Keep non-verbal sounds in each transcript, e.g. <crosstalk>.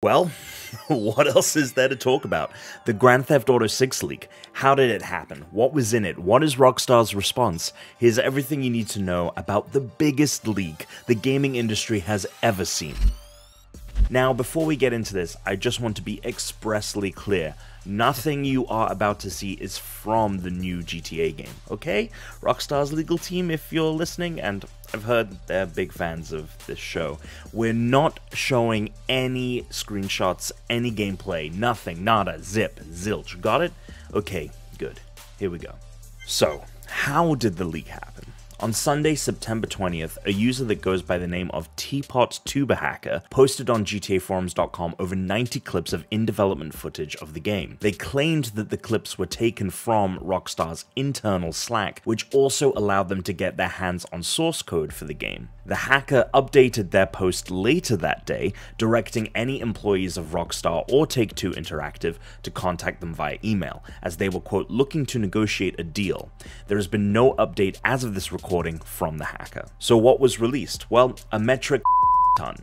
Well, <laughs> what else is there to talk about? The Grand Theft Auto 6 leak. How did it happen? What was in it? What is Rockstar's response? Here's everything you need to know about the biggest leak the gaming industry has ever seen. Now, before we get into this, I just want to be expressly clear. Nothing you are about to see is from the new GTA game, okay? Rockstar's legal team, if you're listening, and I've heard they're big fans of this show, we're not showing any screenshots, any gameplay, nothing, nada, zip, zilch. Got it? Okay, good. Here we go. So, how did the leak happen? On Sunday, September 20th, a user that goes by the name of Teapot Tuber Hacker posted on GTAforums.com over 90 clips of in-development footage of the game. They claimed that the clips were taken from Rockstar's internal Slack, which also allowed them to get their hands on source code for the game. The hacker updated their post later that day, directing any employees of Rockstar or Take-Two Interactive to contact them via email, as they were, quote, looking to negotiate a deal. There has been no update as of this recording recording from the hacker. So what was released? Well, a metric ton.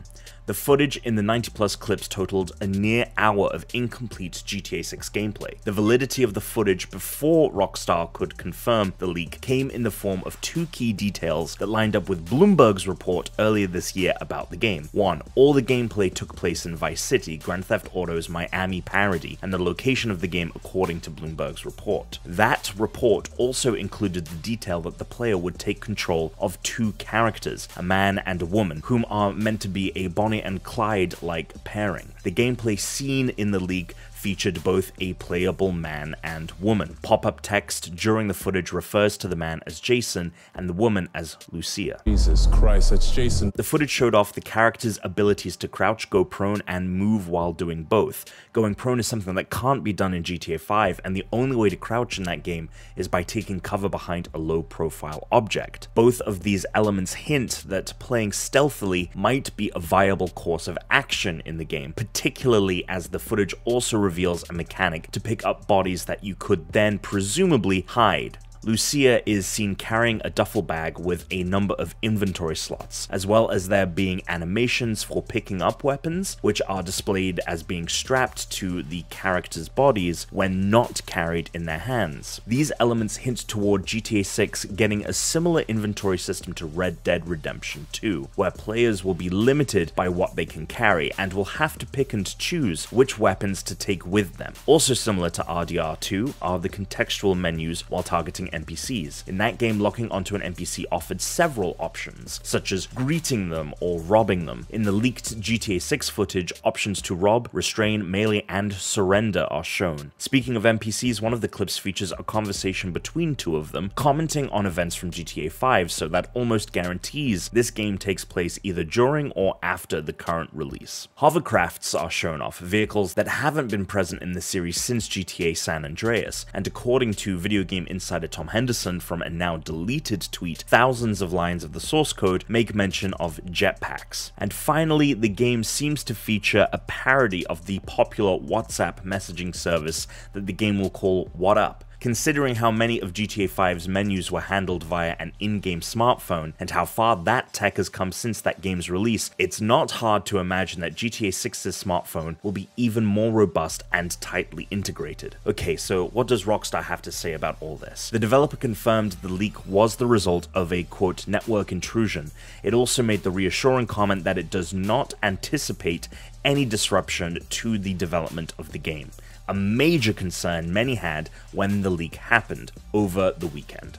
The footage in the 90 plus clips totaled a near hour of incomplete GTA 6 gameplay. The validity of the footage before Rockstar could confirm the leak came in the form of two key details that lined up with Bloomberg's report earlier this year about the game. One, all the gameplay took place in Vice City, Grand Theft Auto's Miami parody, and the location of the game according to Bloomberg's report. That report also included the detail that the player would take control of two characters, a man and a woman, whom are meant to be a Bonnie and Clyde like pairing. The gameplay seen in the leak featured both a playable man and woman. Pop-up text during the footage refers to the man as Jason and the woman as Lucia. Jesus Christ, that's Jason. The footage showed off the character's abilities to crouch, go prone, and move while doing both. Going prone is something that can't be done in GTA 5, and the only way to crouch in that game is by taking cover behind a low-profile object. Both of these elements hint that playing stealthily might be a viable course of action in the game, particularly as the footage also reveals reveals a mechanic to pick up bodies that you could then presumably hide. Lucia is seen carrying a duffel bag with a number of inventory slots, as well as there being animations for picking up weapons, which are displayed as being strapped to the characters' bodies when not carried in their hands. These elements hint toward GTA 6 getting a similar inventory system to Red Dead Redemption 2, where players will be limited by what they can carry and will have to pick and choose which weapons to take with them. Also similar to RDR2 are the contextual menus while targeting NPCs. In that game, locking onto an NPC offered several options, such as greeting them or robbing them. In the leaked GTA 6 footage, options to rob, restrain, melee, and surrender are shown. Speaking of NPCs, one of the clips features a conversation between two of them, commenting on events from GTA 5, so that almost guarantees this game takes place either during or after the current release. Hovercrafts are shown off, vehicles that haven't been present in the series since GTA San Andreas, and according to video game insider Tom Henderson from a now deleted tweet, thousands of lines of the source code make mention of jetpacks. And finally, the game seems to feature a parody of the popular WhatsApp messaging service that the game will call WhatUp. Considering how many of GTA 5's menus were handled via an in-game smartphone, and how far that tech has come since that game's release, it's not hard to imagine that GTA 6's smartphone will be even more robust and tightly integrated. Okay, so what does Rockstar have to say about all this? The developer confirmed the leak was the result of a quote network intrusion. It also made the reassuring comment that it does not anticipate any disruption to the development of the game a major concern many had when the leak happened over the weekend.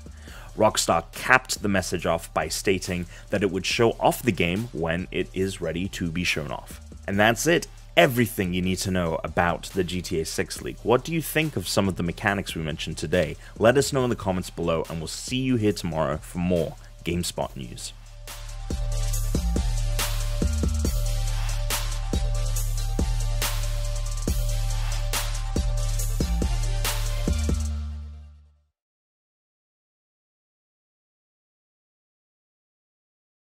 Rockstar capped the message off by stating that it would show off the game when it is ready to be shown off. And that's it. Everything you need to know about the GTA 6 leak. What do you think of some of the mechanics we mentioned today? Let us know in the comments below, and we'll see you here tomorrow for more GameSpot news.